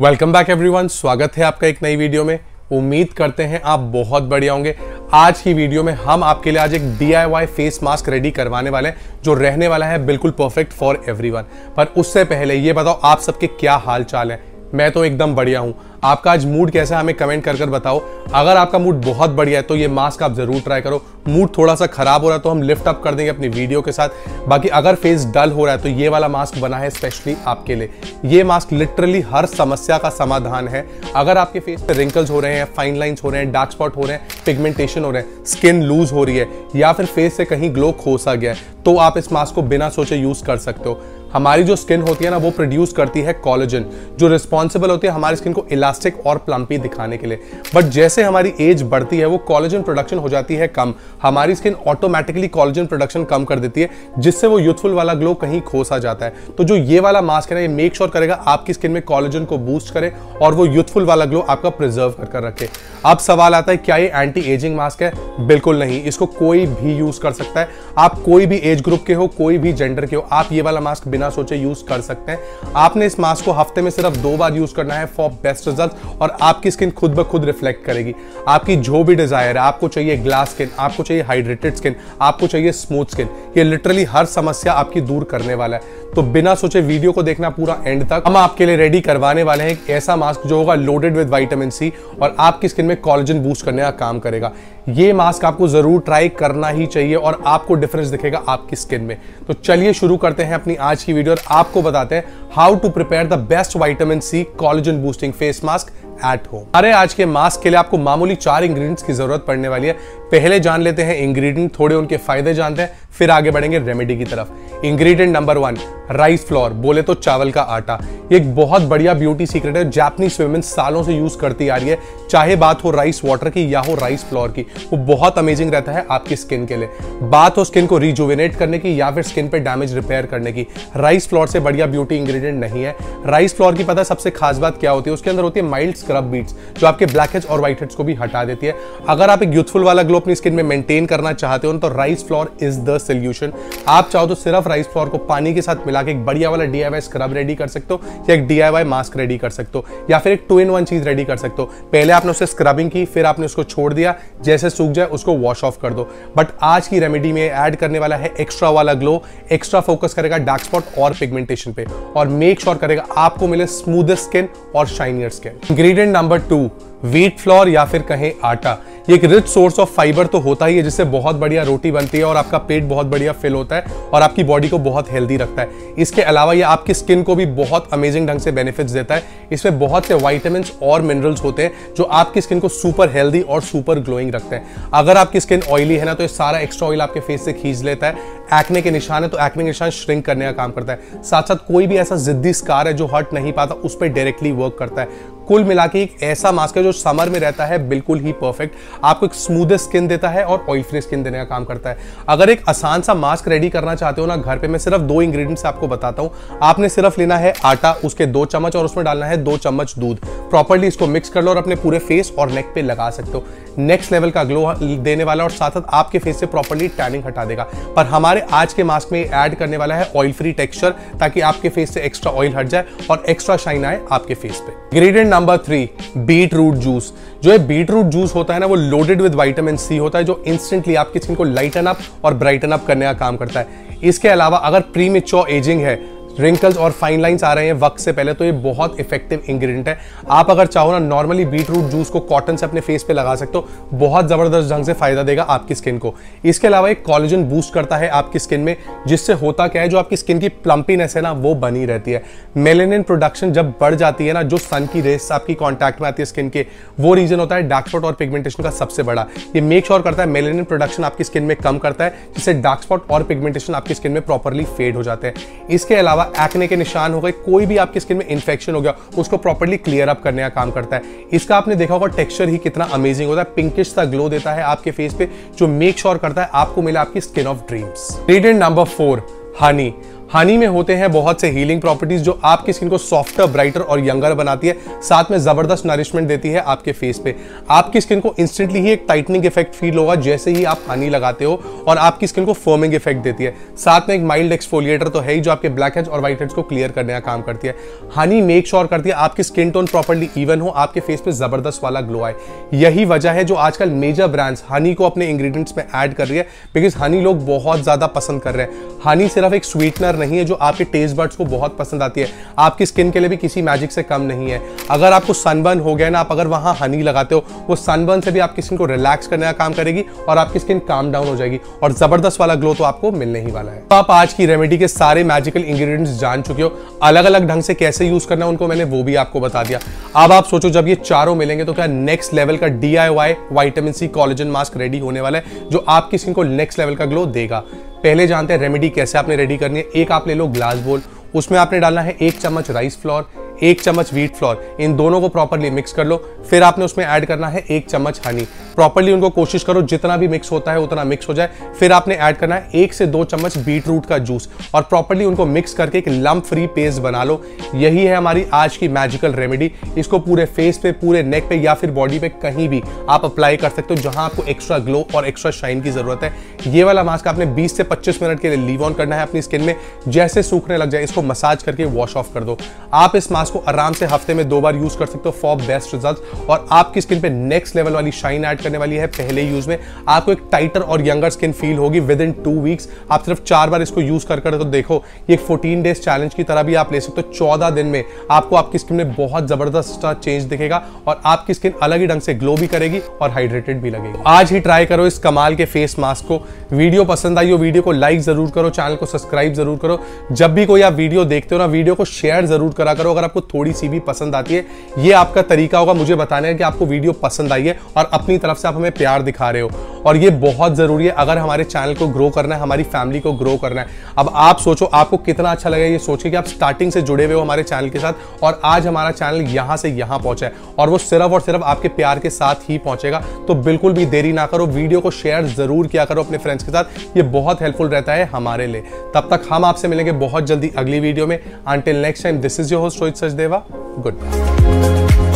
Welcome back everyone स्वागत है आपका एक नई वीडियो में। उम्मीद करते हैं आप बहुत बढ़िया होंगे। आज की वीडियो में हम आपके लिए आज एक डीआईवाई फेस मास्क रेडी करवाने वाले हैं, जो रहने वाला है बिल्कुल परफेक्ट फॉर एवरीवन पर उससे पहले ये बताओ, आप सबके क्या हाल चाल है? मैं तो एकदम बढ़िया हूँ। आपका आज मूड कैसा है, हमें कमेंट कर कर बताओ। अगर आपका मूड बहुत बढ़िया है तो ये मास्क आप ज़रूर ट्राई करो। मूड थोड़ा सा खराब हो रहा है तो हम लिफ्ट अप कर देंगे अपनी वीडियो के साथ। बाकी अगर फेस डल हो रहा है तो ये वाला मास्क बना है स्पेशली आपके लिए। ये मास्क लिटरली हर समस्या का समाधान है। अगर आपके फेस पे रिंकल्स हो रहे हैं फाइन लाइन्स हो रहे हैं डार्क स्पॉट हो रहे हैं पिगमेंटेशन हो रहे हैं स्किन लूज हो रही है, या फिर फेस से कहीं ग्लो खोसा गया है तो आप इस मास्क को बिना सोचे यूज़ कर सकते हो। हमारी जो स्किन होती है ना, वो प्रोड्यूस करती है कॉलेजन जो रिस्पॉन्सिबल होती है हमारी स्किन को इलास्टिक और प्लम्पी दिखाने के लिए। बट जैसे हमारी एज बढ़ती है, वो कॉलेजन प्रोडक्शन हो जाती है कम। हमारी स्किन ऑटोमेटिकली कॉलेजन प्रोडक्शन कम कर देती है, जिससे वो यूथफुल वाला ग्लो कहीं खोसा जाता है। तो जो ये वाला मास्क है ना, ये मेक श्योर करेगा आपकी स्किन में कॉलेजन को बूस्ट करे और वो यूथफुल वाला ग्लो आपका प्रिजर्व कर कर रखे। अब सवाल आता है, क्या ये एंटी एजिंग मास्क है? बिल्कुल नहीं। इसको कोई भी यूज़ कर सकता है। आप कोई भी एज ग्रुप के हो, कोई भी जेंडर के हो, आप ये वाला मास्क बिना सोचे यूज़ कर सकते हैं। आपने इस मास्क को हफ़्ते में सिर्फ़ दो बार यूज़ करना है फॉर बेस्ट रिज़ल्ट और आपकी स्किन खुद ब खुद रिफ्लेक्ट करेगी। आपकी जो भी डिज़ायर है, आपको चाहिए ग्लास स्किन आपको चाहिए हाइड्रेटेड स्किन आपको चाहिए स्मूथ स्किन ये लिटरली हर समस्या आपकी दूर करने वाला है। तो बिना सोचे वीडियो को देखना पूरा एंड तक। हम आपके लिए रेडी करवाने वाले हैं एक ऐसा मास्क जो होगा लोडेड विद विटामिन सी और आपकी स्किन में कॉलेजन बूस्ट करने का काम करेगा। ये मास्क आपको ज़रूर ट्राई करना ही चाहिए और आपको डिफरेंस दिखेगा आपकी स्किन में। तो चलिए शुरू करते हैं अपनी आज की वीडियो और आपको बताते हैं how to prepare the best vitamin C collagen boosting face mask at home अरे, आज के मास्क के लिए आपको मामूली चार इंग्रेडिएंट्स की ज़रूरत पड़ने वाली है। पहले जान लेते हैं इंग्रेडिएंट थोड़े उनके फ़ायदे जानते हैं, फिर आगे बढ़ेंगे रेमेडी की तरफ़। Ingredient number one rice flour बोले तो चावल का आटा। ये एक बहुत बढ़िया ब्यूटी सीक्रेट है जापनीज वुमेन सालों से यूज़ करती आ रही है, चाहे बात हो राइस वाटर की या हो राइस फ्लोर की, वो बहुत अमेजिंग रहता है आपकी स्किन के लिए। बात हो स्किन को रिजुविनेट करने की या फिर स्किन पे डैमेज रिपेयर करने की राइस फ्लोर से बढ़िया ब्यूटी इंग्रेडिएंट नहीं है। राइस फ्लोर की पता सबसे खास बात क्या होती है? उसके अंदर होती है माइल्ड स्क्रब बीट्स जो आपके ब्लैक हेड्स और व्हाइट हेड्स को भी हटा देती है। अगर आप एक यूथफुल वाला ग्लो अपनी स्किन में मेंटेन करना चाहते हो तो rice flour is the solution आप चाहो तो सिर्फ़ राइस फ्लोर को पानी के साथ मिला के एक बढ़िया वाला डी स्क्रब रेडी कर सकते हो, या एक डी मास्क रेडी कर सकते हो, या फिर एक टू इन वन चीज़ रेडी कर सकते हो। पहले आपने उसे स्क्रबिंग की, फिर आपने उसको छोड़ दिया, जैसे सूख जाए उसको वॉश ऑफ़ कर दो। बट आज की रेमेडी में ऐड करने वाला है एक्स्ट्रा वाला ग्लो एक्स्ट्रा फोकस करेगा डार्क स्पॉट और पिगमेंटेशन पे। और मेक श्योर करेगा आपको मिले स्मूदेस्ट स्किन और shinier skin ingredient number two wheat flour या फिर कहें आटा। ये एक रिच सोर्स ऑफ़ फाइबर तो होता ही है, जिससे बहुत बढ़िया रोटी बनती है और आपका पेट बहुत बढ़िया फिल होता है और आपकी बॉडी को बहुत हेल्दी रखता है। इसके अलावा ये आपकी स्किन को भी बहुत अमेजिंग ढंग से बेनिफिट्स देता है। इसमें बहुत से वाइटामिन और मिनरल्स होते हैं, जो आपकी स्किन को सुपर हेल्दी और सुपर ग्लोइंग रखते हैं। अगर आपकी स्किन ऑयली है ना तो ये सारा एक्स्ट्रा ऑयल आपके फेस से खींच लेता है। एक्ने के निशान है तो एक्ने के निशान श्रिंक करने का काम करता है। साथ साथ कोई भी ऐसा जिद्दी स्कार है, जो हट नहीं पाता, उस पर डायरेक्टली वर्क करता है। कुल मिला के एक ऐसा मास्क है जो समर में रहता है, बिल्कुल ही परफेक्ट आपको एक स्मूथ स्किन देता है और ऑयल फ्री स्किन देने का काम करता है। अगर एक आसान सा मास्क रेडी करना चाहते हो ना, घर पे मैं सिर्फ़ दो इंग्रेडिएंट्स आपको बताता हूँ। आपने सिर्फ़ लेना है आटा, उसके दो चम्मच और उसमें डालना है दो चम्मच दूध। प्रॉपरली इसको मिक्स कर लो और अपने पूरे फेस और नेक पे लगा सकते हो। नेक्स्ट लेवल का ग्लो देने वाला और साथ साथ आपके फेस से प्रॉपरली टैनिंग हटा देगा। पर हमारे आज के मास्क में ऐड करने वाला है ऑयल फ्री टेक्सचर ताकि आपके फेस से एक्स्ट्रा ऑयल हट जाए और एक्स्ट्रा शाइन आए आपके फेस पे। Ingredient number three beetroot juice जो है बीट रूट जूस होता है ना, वो लोडेड विद वाइटामिन सी होता है, जो इंस्टेंटली आपकी स्किन को लाइटन अप और ब्राइटन अप करने का काम करता है। इसके अलावा अगर प्री एजिंग है रिंकल्स और फाइन लाइंस आ रहे हैं वक्त से पहले तो ये बहुत इफ़ेक्टिव इंग्रेडिएंट है। आप अगर चाहो ना नॉर्मली बीट रूट जूस को कॉटन से अपने फेस पे लगा सकते हो, बहुत ज़बरदस्त ढंग से फ़ायदा देगा आपकी स्किन को। इसके अलावा एक कॉलेजन बूस्ट करता है आपकी स्किन में, जिससे होता क्या है, जो आपकी स्किन की प्लम्पीनेस है ना, वो बनी रहती है। मेलेनिन प्रोडक्शन जब बढ़ जाती है ना, जो सन की रेस आपकी कॉन्टैक्ट में आती है स्किन के, वो रीजन होता है डार्क स्पॉट और पिगमेंटेशन का सबसे बड़ा। ये मेक श्योर करता है मेलेनिन प्रोडक्शन आपकी स्किन में कम करता है, जिससे डार्क स्पॉट और पिगमेंटेशन आपकी स्किन में प्रॉपरली फेड हो जाते हैं। इसके अलावा एक्ने के निशान हो गए, कोई भी आपकी स्किन में इन्फेक्शन हो गया, उसको प्रॉपरली क्लियर अप करने का काम करता है। इसका आपने देखा होगा टेक्सचर ही कितना अमेजिंग होता है पिंकिश सा ग्लो देता है आपके फेस पे, जो मेक श्योर करता है, आपको मिला आपकी skin of dreams ingredient number four honey honey में होते हैं बहुत से हीलिंग प्रॉपर्टीज़ जो आपकी स्किन को सॉफ्टर ब्राइटर और यंगर बनाती है। साथ में ज़बरदस्त नरिशमेंट देती है आपके फेस पे। आपकी स्किन को इंस्टेंटली ही एक टाइटनिंग इफ़ेक्ट फील होगा, जैसे ही आप हनी लगाते हो और आपकी स्किन को फर्मिंग इफ़ेक्ट देती है। साथ में एक माइल्ड एक्सफोलिएटर तो है ही जो आपके ब्लैक हेड्स और व्हाइट हेड्स को क्लियर करने का काम करती है। हनी मेक श्योर करती है आपकी स्किन टोन प्रॉपरली इवन हो, आपके फेस पे ज़बरदस्त वाला ग्लो आए। यही वजह है जो आजकल मेजर ब्रांड्स हनी को अपने इंग्रेडिएंट्स में ऐड कर रही है। बिकॉज़ हनी लोग बहुत ज़्यादा पसंद कर रहे हैं। हनी सिर्फ़ एक स्वीटनर नहीं है, जो आपके टेस्ट बर्ड्स को बहुत पसंद आती है। आपकी स्किन के लिए भी किसी मैजिक से कम नहीं है। अगर आपको सनबर्न हो गया ना, आप अगर वहाँ हनी लगाते हो, वो सनबर्न से भी आपकी स्किन को रिलैक्स करने का काम करेगी और आपकी स्किन काम डाउन हो जाएगी और ज़बरदस्त वाला ग्लो तो आपको मिलने ही वाला है। तो आप आज की रेमेडी के सारे मैजिकल इंग्रेडिएंट्स जान चुके हो। अलग अलग ढंग से कैसे यूज़ करना उनको मैंने वो भी आपको बता दिया। अब आप सोचो, जब ये चारों मिलेंगे तो क्या नेक्स्ट लेवल का D I vitamin C collagen mask ready होने वाला है, जो आपकी स्किन को नेक्स्ट लेवल का ग्लो देगा। पहले जानते हैं रेमेडी कैसे आपने रेडी करनी है। एक आप ले लो ग्लास बोल उसमें आपने डालना है एक चम्मच राइस फ्लोर एक चम्मच व्हीट फ्लोर इन दोनों को प्रॉपरली मिक्स कर लो। फिर आपने उसमें ऐड करना है एक चम्मच हनी प्रॉपरली उनको कोशिश करो, जितना भी मिक्स होता है, उतना मिक्स हो जाए। फिर आपने ऐड करना है एक से दो चम्मच बीट रूट का जूस और प्रॉपरली उनको मिक्स करके एक लम्प फ्री पेस्ट बना लो। यही है हमारी आज की मैजिकल रेमेडी इसको पूरे फेस पे, पूरे नेक पे या फिर बॉडी पे कहीं भी आप अप्लाई कर सकते हो, जहाँ आपको एक्स्ट्रा ग्लो और एक्स्ट्रा शाइन की ज़रूरत है। ये वाला मास्क आपने 20 से 25 मिनट के लिए लीव ऑन करना है अपनी स्किन में। जैसे सूखने लग जाए, इसको मसाज करके वॉश ऑफ़ कर दो। आप इस मास्क मास्क को आराम से हफ़्ते में दो बार यूज़ कर सकते हो फॉर बेस्ट रिज़ल्ट और आपकी स्किन पे नेक्स्ट लेवल वाली शाइन ऐड करने वाली है पहले यूज़ में। आपको एक टाइटर और यंगर स्किन फील होगी विद इन टू वीक्स आप सिर्फ़ चार बार इसको यूज़ कर कर तो देखो। ये फोर्टीन डेज़ चैलेंज की तरह भी आप ले सकते हो। चौदह दिन में आपको आपकी स्किन में बहुत ज़बरदस्त चेंज दिखेगा और आपकी स्किन अलग ही ढंग से ग्लो भी करेगी और हाइड्रेटेड भी लगेगी। आज ही ट्राई करो इस कमाल के फेस मास्क को। वीडियो पसंद आई हो, वीडियो को लाइक ज़रूर करो चैनल को सब्सक्राइब ज़रूर करो। जब भी कोई आप वीडियो देखते हो ना, वीडियो को शेयर ज़रूर करा करो। अगर आपको थोड़ी सी भी पसंद आती है, ये आपका तरीका होगा मुझे बताने का कि आपको वीडियो पसंद आई है और अपनी तरफ़ से आप हमें प्यार दिखा रहे हो। और ये बहुत ज़रूरी है, अगर हमारे चैनल को ग्रो करना है, हमारी फैमिली को ग्रो करना है। अब आप सोचो, आपको कितना अच्छा लगेगा ये सोचिए कि आप स्टार्टिंग से जुड़े हुए हो हमारे चैनल के साथ और आज हमारा चैनल यहाँ से यहाँ पहुँचा है और वो सिर्फ़ और सिर्फ़ आपके प्यार के साथ ही पहुंचेगा। तो बिल्कुल भी देरी ना करो वीडियो को शेयर ज़रूर किया करो अपने फ्रेंड्स के साथ। ये बहुत हेल्पफुल रहता है हमारे लिए। तब तक हम आपसे मिलेंगे बहुत जल्दी अगली वीडियो में। Until next time this is your host Rohit Sachdeva goodbye